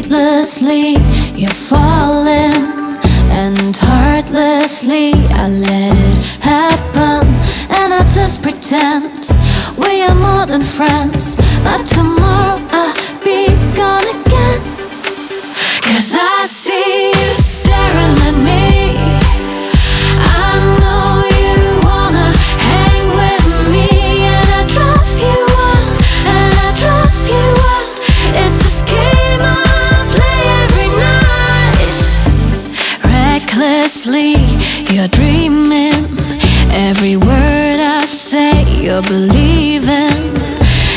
Needlessly, you're falling And heartlessly, I let it happen And I just pretend We are more than friends. But tomorrow I'll Recklessly, you're dreaming. Every word I say, you're believing.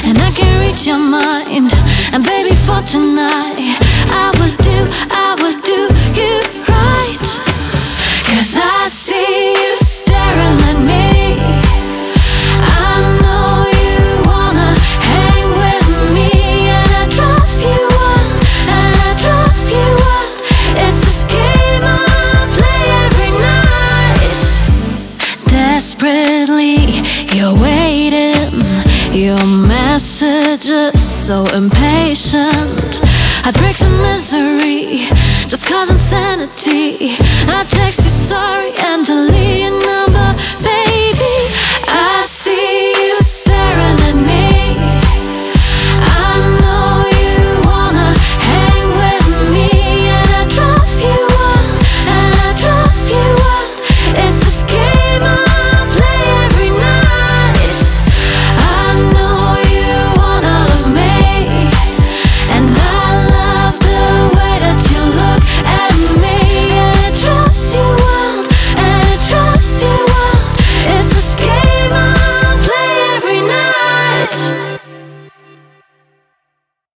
And I can reach your mind. And baby, for tonight so impatient. I'd break some misery